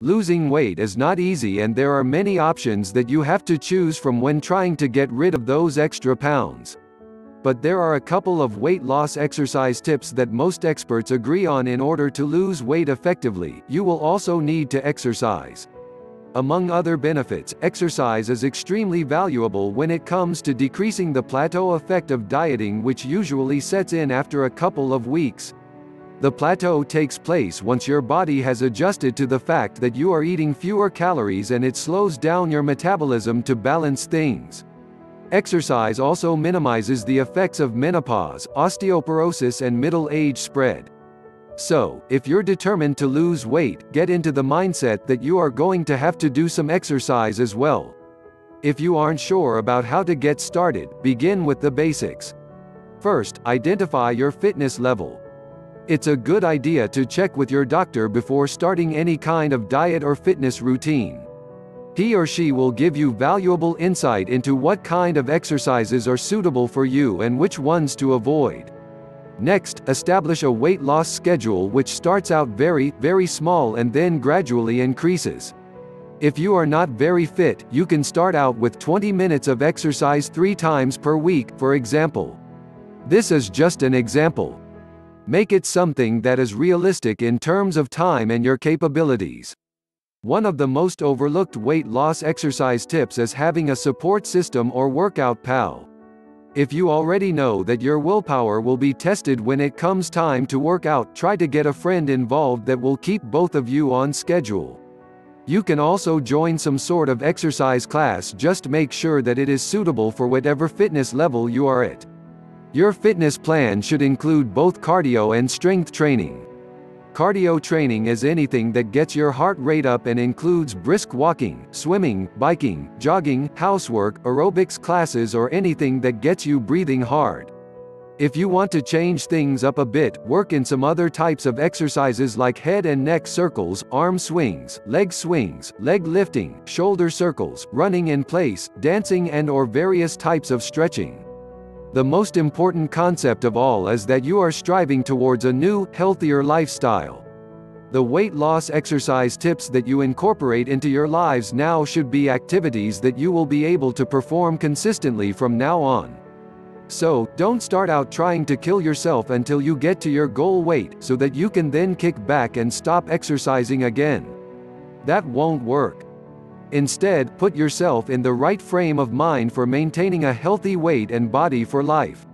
Losing weight is not easy and there are many options that you have to choose from when trying to get rid of those extra pounds. But there are a couple of weight loss exercise tips that most experts agree on in order to lose weight effectively. You will also need to exercise. Among other benefits, exercise is extremely valuable when it comes to decreasing the plateau effect of dieting which usually sets in after a couple of weeks. The plateau takes place once your body has adjusted to the fact that you are eating fewer calories and it slows down your metabolism to balance things. Exercise also minimizes the effects of menopause, osteoporosis and middle age spread. So, if you're determined to lose weight, get into the mindset that you are going to have to do some exercise as well. If you aren't sure about how to get started, begin with the basics. First, identify your fitness level. It's a good idea to check with your doctor before starting any kind of diet or fitness routine. He or she will give you valuable insight into what kind of exercises are suitable for you and which ones to avoid. Next, establish a weight loss schedule which starts out very, very small and then gradually increases. If you are not very fit, you can start out with 20 minutes of exercise three times per week, for example. This is just an example. Make it something that is realistic in terms of time and your capabilities. One of the most overlooked weight loss exercise tips is having a support system or workout pal. If you already know that your willpower will be tested when it comes time to work out, try to get a friend involved that will keep both of you on schedule. You can also join some sort of exercise class just make sure that it is suitable for whatever fitness level you are at. Your fitness plan should include both cardio and strength training. Cardio training is anything that gets your heart rate up and includes brisk walking, swimming, biking, jogging, housework, aerobics classes or anything that gets you breathing hard. If you want to change things up a bit, work in some other types of exercises like head and neck circles, arm swings, leg swings, leg lifting, shoulder circles, running in place, dancing and or various types of stretching. The most important concept of all is that you are striving towards a new, healthier lifestyle. The weight loss exercise tips that you incorporate into your lives now should be activities that you will be able to perform consistently from now on. So, don't start out trying to kill yourself until you get to your goal weight, so that you can then kick back and stop exercising again. That won't work. Instead, put yourself in the right frame of mind for maintaining a healthy weight and body for life.